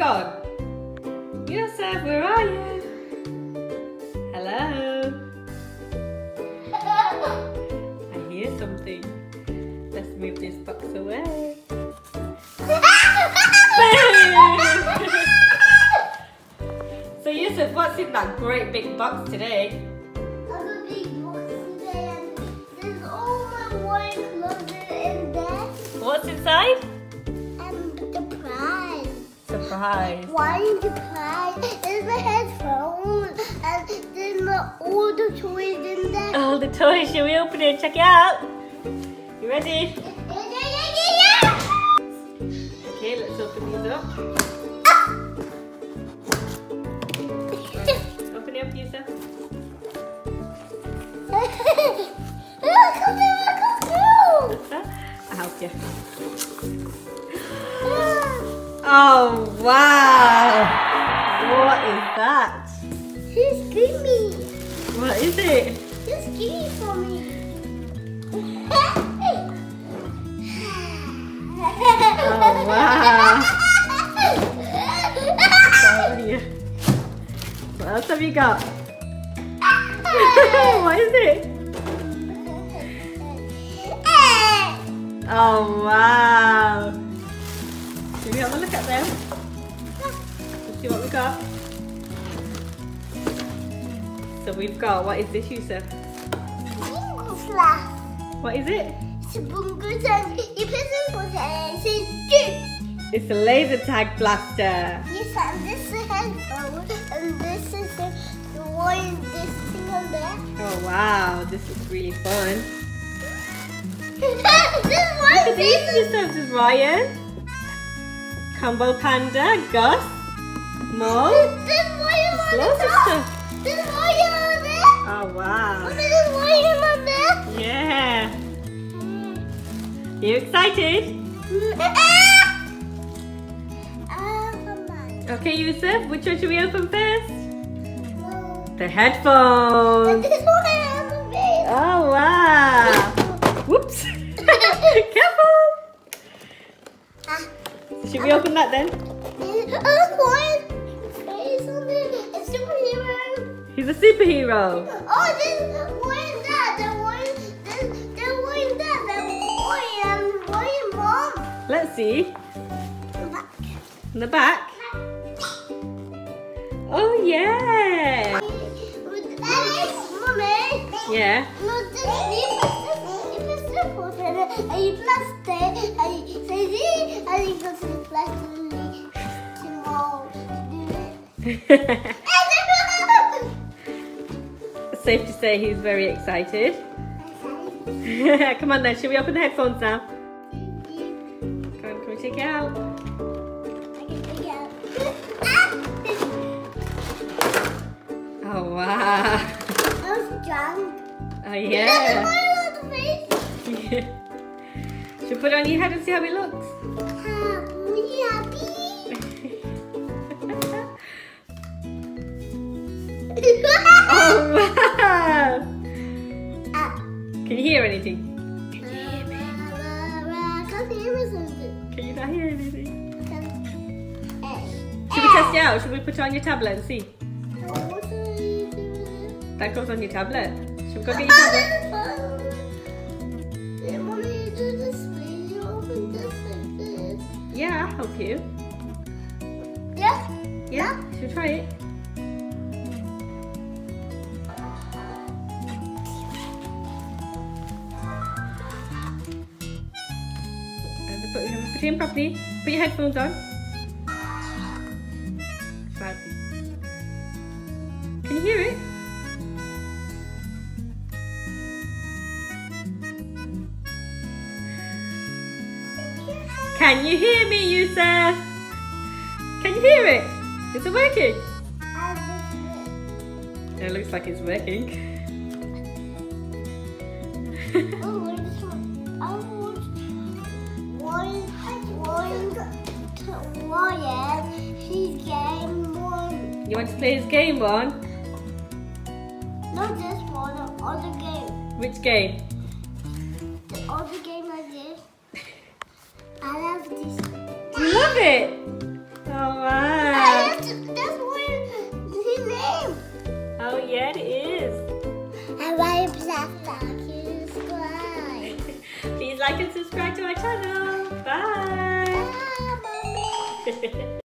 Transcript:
gone? Yusuf, where are you? Hello? I hear something. Let's move this box away. so Yusuf, what's in that great big box today? A big box today and there's all my clothes in there What's inside? And the prize. Surprise. Why is the prize? There's my headphones and there's my, all the toys in there. All the toys, Should we open it and check it out? You ready? Okay, let's open these up. Ah! Open it up, Yusuf. Oh, wow. What is that? She's gimme. What is it? She's gimme for me. Oh, wow. What What else have you got? what is it? Oh, wow. Should we have a look at them? Let's see what we got. So we've got, what is this, Yusuf? What is it? It's a laser tag blaster. Yes, and this is headphone, and this is the the one, this thing on there. Oh wow, this is really fun. this Look one at these is Ryan, Combo Panda, Gus, Mo. This wire on the top. This wire on there. Oh wow. Look at this wire on there. Yeah. You excited? Ah, come on. Okay, Yusuf, which one should we open first? The headphones. That then? Oh, one face on there. A superhero. He's a superhero. Oh, this one that, the one, this, the one that, the boy and boy mom. Let's see. In the back. Oh yeah. Mommy. Yeah. This, and you go to the plastic tomorrow to. Safe to say he's very excited. Come on then, shall we open the headphones now? Come on, can we take it out? Oh wow. I was drunk. Oh yeah. on the face. Should put it on your head and see how it looks? Oh wow. Can you hear anything? Can't hear me. Can you not hear anything? Should we test it out? Should we put it on your tablet and see? What are you doing? That goes on your tablet. Should we go get your tablet? Help you. Yeah? Yeah, should we try it? And Put, put it in properly. Put your headphones on. Loudly. Can you hear it? Can you hear me, Yusuf? Can you hear it? Is it working? It looks like it's working. Oh, where's this one? I one, one, to Ryan. He's game one. you want to play his game one? Not this one, the other game. Which game? Please like and subscribe to our channel.